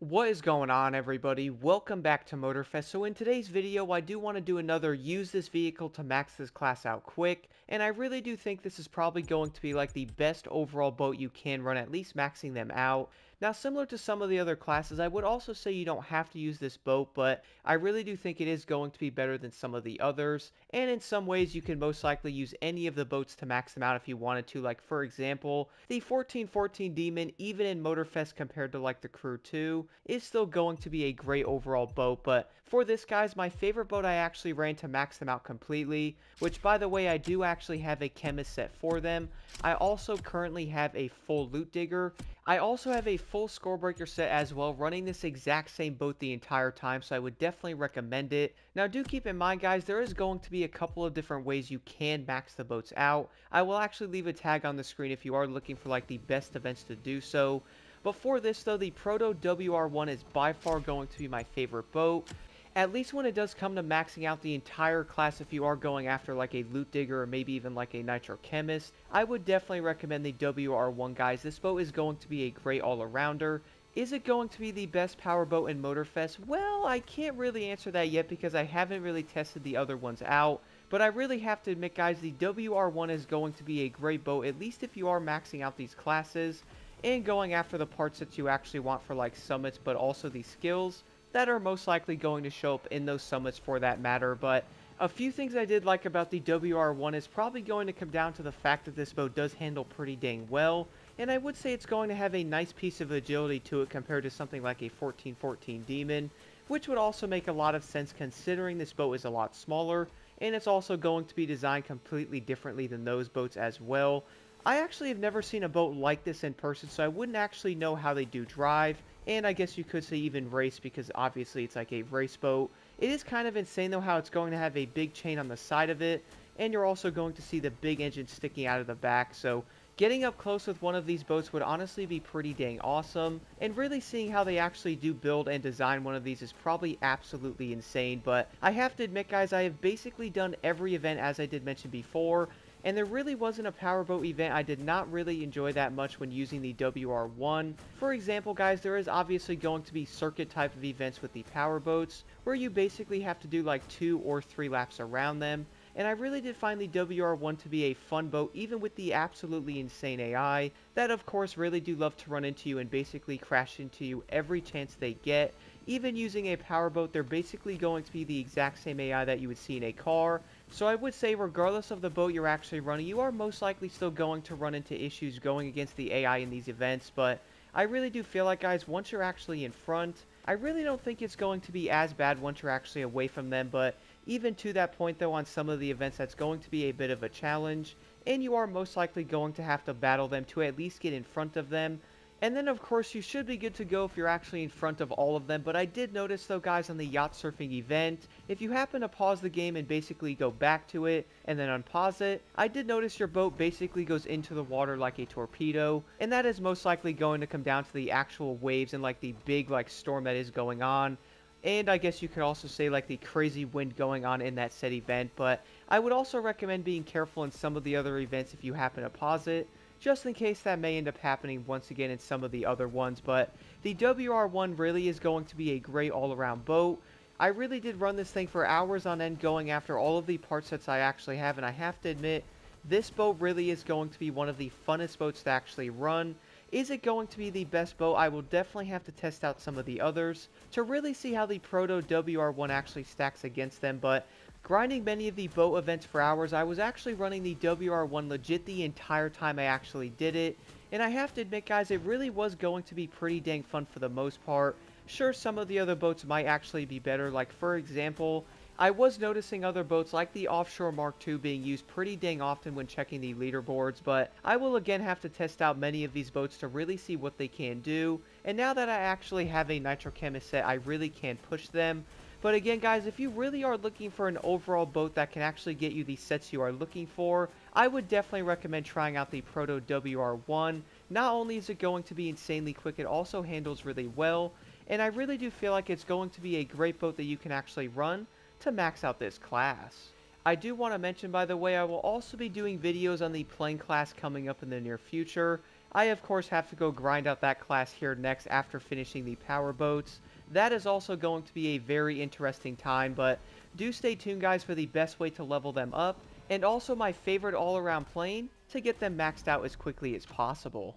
What is going on everybody? Welcome back to Motorfest. So in today's video I do want to do another use this vehicle to max this class out quick and I really do think this is probably going to be like the best overall boat you can run at least maxing them out. Now, similar to some of the other classes, I would also say you don't have to use this boat, but I really do think it is going to be better than some of the others. And in some ways, you can most likely use any of the boats to max them out if you wanted to. Like, for example, the 1414 Demon, even in Motorfest compared to like the Crew 2, is still going to be a great overall boat. But for this, guys, my favorite boat I actually ran to max them out completely, which, by the way, I do actually have a chemist set for them. I also currently have a full loot digger, I also have a full scorebreaker set as well, running this exact same boat the entire time, so I would definitely recommend it. Now, do keep in mind, guys, there is going to be a couple of different ways you can max the boats out. I will actually leave a tag on the screen if you are looking for, like, the best events to do so. Before this, though, the Proto WR1 is by far going to be my favorite boat at least when it does come to maxing out the entire class if you are going after like a loot digger or maybe even like a nitro chemist, I would definitely recommend the WR1 guys. This boat is going to be a great all-arounder. Is it going to be the best power boat in Motorfest? Well, I can't really answer that yet because I haven't really tested the other ones out. But I really have to admit, guys, the WR1 is going to be a great boat, at least if you are maxing out these classes and going after the parts that you actually want for like summits, but also the skills that are most likely going to show up in those summits for that matter, but a few things I did like about the WR1 is probably going to come down to the fact that this boat does handle pretty dang well, and I would say it's going to have a nice piece of agility to it compared to something like a 1414 Demon, which would also make a lot of sense considering this boat is a lot smaller, and it's also going to be designed completely differently than those boats as well. I actually have never seen a boat like this in person, so I wouldn't actually know how they do drive, and I guess you could say even race because obviously it's like a race boat. It is kind of insane though how it's going to have a big chain on the side of it, and you're also going to see the big engine sticking out of the back, so getting up close with one of these boats would honestly be pretty dang awesome, and really seeing how they actually do build and design one of these is probably absolutely insane, but I have to admit guys, I have basically done every event as I did mention before, and there really wasn't a powerboat event I did not really enjoy that much when using the WR1. For example, guys, there is obviously going to be circuit type of events with the powerboats, where you basically have to do like two or three laps around them, and I really did find the WR1 to be a fun boat, even with the absolutely insane AI, that of course really do love to run into you and basically crash into you every chance they get. Even using a powerboat, they're basically going to be the exact same AI that you would see in a car, so I would say regardless of the boat you're actually running, you are most likely still going to run into issues going against the AI in these events, but I really do feel like, guys, once you're actually in front, I really don't think it's going to be as bad once you're actually away from them, but even to that point, though, on some of the events, that's going to be a bit of a challenge, and you are most likely going to have to battle them to at least get in front of them, and then, of course, you should be good to go if you're actually in front of all of them. But I did notice, though, guys, on the yacht surfing event, if you happen to pause the game and basically go back to it and then unpause it, I did notice your boat basically goes into the water like a torpedo. And that is most likely going to come down to the actual waves and, like, the big, like, storm that is going on. And I guess you could also say, like, the crazy wind going on in that said event. But I would also recommend being careful in some of the other events if you happen to pause it just in case that may end up happening once again in some of the other ones. But the WR1 really is going to be a great all-around boat. I really did run this thing for hours on end going after all of the part sets I actually have, and I have to admit, this boat really is going to be one of the funnest boats to actually run. Is it going to be the best boat? I will definitely have to test out some of the others to really see how the Proto WR1 actually stacks against them, but grinding many of the boat events for hours, I was actually running the WR1 legit the entire time I actually did it, and I have to admit guys, it really was going to be pretty dang fun for the most part. Sure, some of the other boats might actually be better, like for example, I was noticing other boats like the Offshore Mark II being used pretty dang often when checking the leaderboards, but I will again have to test out many of these boats to really see what they can do, and now that I actually have a Nitro Chemist set, I really can push them, but again, guys, if you really are looking for an overall boat that can actually get you the sets you are looking for, I would definitely recommend trying out the Proto WR1. Not only is it going to be insanely quick, it also handles really well, and I really do feel like it's going to be a great boat that you can actually run to max out this class. I do want to mention, by the way, I will also be doing videos on the plane class coming up in the near future. I of course have to go grind out that class here next after finishing the power boats. That is also going to be a very interesting time, but do stay tuned guys for the best way to level them up, and also my favorite all-around plane to get them maxed out as quickly as possible.